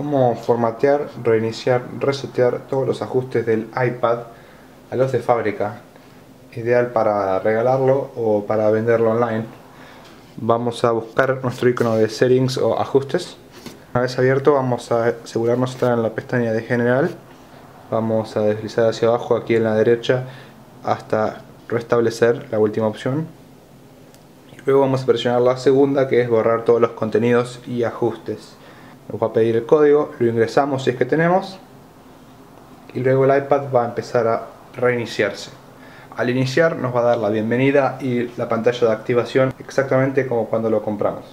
cómo formatear, reiniciar, resetear todos los ajustes del iPad a los de fábrica. Ideal para regalarlo o para venderlo online. Vamos a buscar nuestro icono de settings o ajustes. Una vez abierto vamos a asegurarnos estar en la pestaña de general. Vamos a deslizar hacia abajo aquí en la derecha hasta restablecer la última opción. Luego vamos a presionar la segunda que es borrar todos los contenidos y ajustes nos va a pedir el código, lo ingresamos si es que tenemos y luego el iPad va a empezar a reiniciarse. Al iniciar nos va a dar la bienvenida y la pantalla de activación exactamente como cuando lo compramos.